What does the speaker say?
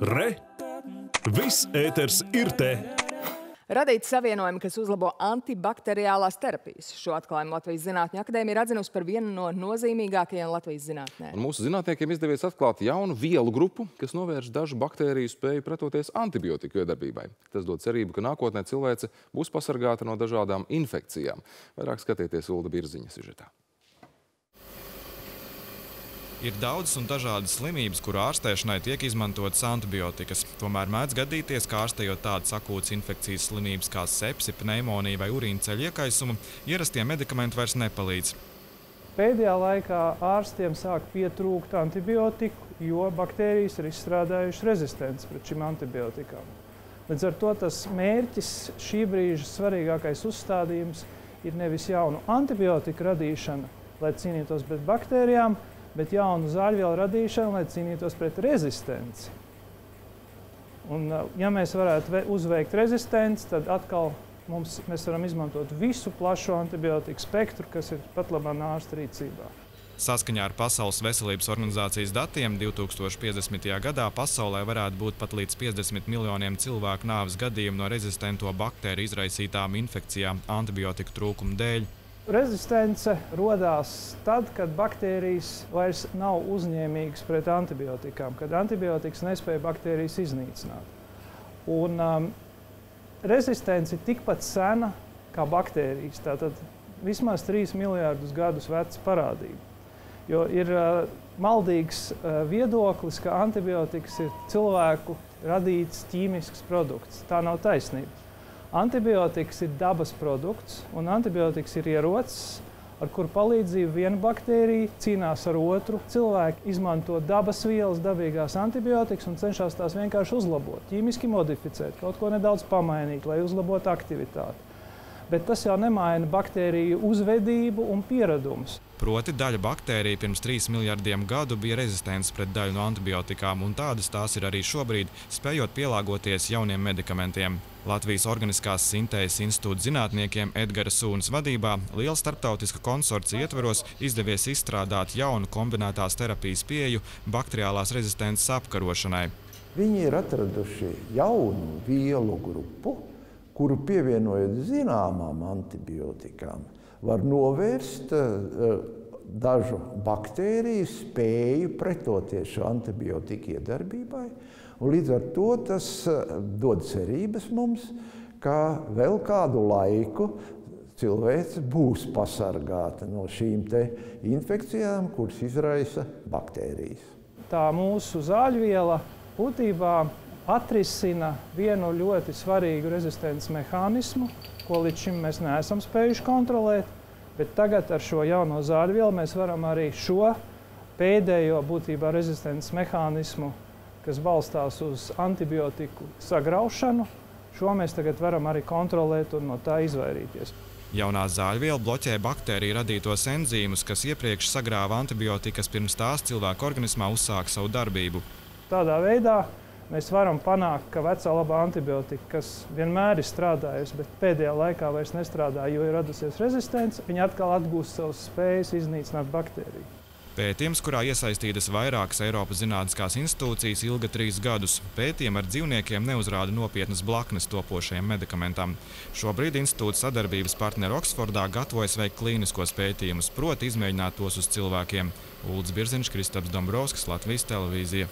Re! Viss ēters ir te! Radīt savienojumi, kas uzlabo antibakteriālās terapijas. Šo atklājumu Latvijas Zinātņu akadēmija ir atzinusi par vienu no nozīmīgākajiem Latvijas zinātnē. Un mūsu zinātniekiem izdevies atklāt jaunu vielu grupu, kas novērš dažu baktēriju spēju pretoties antibiotiku iedarbībai. Tas dod cerību, ka nākotnē cilvēce būs pasargāta no dažādām infekcijām. Vairāk skatieties Ulda Birziņa sižetā. Ir daudzas un dažādas slimības, kuru ārstēšanai tiek izmantotas antibiotikas. Tomēr mēdz gadīties, ka ārstējot tādas akūtas infekcijas slimības kā sepsi, pneimonija vai urīna ceļa iekaisuma, ierastie medikamenti vairs nepalīdz. Pēdējā laikā ārstiem sāk pietrūkt antibiotiku, jo baktērijas ir izstrādājušas rezistenci pret šīm antibiotikām. Līdz ar to tas mērķis šī brīža svarīgākais uzstādījums ir nevis jaunu antibiotiku radīšana, lai cīnītos pret baktērijām, bet jaunu zāļvielu radīšanu, lai cīnītos pret rezistenci. Un, ja mēs varētu uzveikt rezistenci, tad atkal mums, mēs varam izmantot visu plašo antibiotiku spektru, kas ir pat labā ārsta rīcībā. Saskaņā ar Pasaules veselības organizācijas datiem 2050. gadā pasaulē varētu būt pat līdz 50 miljoniem cilvēku nāves gadījumu no rezistento baktēriju izraisītām infekcijām antibiotiku trūkuma dēļ. Rezistence radās tad, kad baktērijas vairs nav uzņēmīgas pret antibiotikām, kad antibiotikas nespēja baktērijas iznīcināt. Un, um, rezistence ir tikpat sena kā baktērijas. Tātad vismaz 3 miljardus gadus veca parādība. Jo ir uh, maldīgs uh, viedoklis, ka antibiotikas ir cilvēku radīts ķīmisks produkts. Tā nav taisnība. Antibiotikas ir dabas produkts, un antibiotikas ir ierocis, ar kuru palīdzību viena baktērija cīnās ar otru. Cilvēki izmanto dabas vielas, dabīgās antibiotikas un cenšas tās vienkārši uzlabot, ķīmiski modificēt, kaut ko nedaudz pamainīt, lai uzlabotu aktivitāti bet tas jau nemaina baktēriju uzvedību un pieradumus. Proti, daļa baktēriju pirms 3 miljardiem gadu bija rezistents pret daļu no antibiotikām, un tādas tās ir arī šobrīd, spējot pielāgoties jauniem medikamentiem. Latvijas Organiskās sintēzes institūta zinātniekiem Edgara Sūnas vadībā liela starptautiska konsorcija ietveros izdevies izstrādāt jaunu kombinētās terapijas pieju bakteriālās rezistences apkarošanai. Viņi ir atraduši jaunu vielu grupu, kuru pievienojot zināmām antibiotikām, var novērst uh, dažu baktēriju spēju pretoties šo antibiotiku iedarbībai. Līdz ar to tas uh, dod cerības mums, ka vēl kādu laiku cilvēks būs pasargāta no šīm infekcijām, kuras izraisa baktērijas. Tā mūsu zāļviela būtībā atrisina vienu ļoti svarīgu rezistences mehānismu, ko līdz šim mēs neesam spējuši kontrolēt. Bet tagad ar šo jauno zāļu vielu mēs varam arī šo pēdējo būtībā rezistences mehānismu, kas balstās uz antibiotiku sagraušanu, šo mēs tagad varam arī kontrolēt un no tā izvairīties. Jaunā zāļviela bloķē baktēriju radītos enzīmus, kas iepriekš sagrāva antibiotikas pirms tās cilvēka organismā uzsāka savu darbību. Tādā veidā mēs varam panākt, ka vecā labā antibiotika, kas vienmēr ir strādājusi, bet pēdējā laikā vairs nestrādā, jo ir radusies rezistence, viņa atkal atgūst savas spējas iznīcināt baktēriju. Pētījums, kurā iesaistītas vairākas Eiropas zinātniskās institūcijas, ilga trīs gadus. Pētījumi ar dzīvniekiem neuzrāda nopietnas blaknes topošajiem medikamentam. Šobrīd institūta sadarbības partneri Oksfordā gatavojas veikt klīniskos pētījumus, proti izmēģināt tos uz cilvēkiem. Ulds Birziņš, Kristaps Dombrovskis, Latvijas televīzija.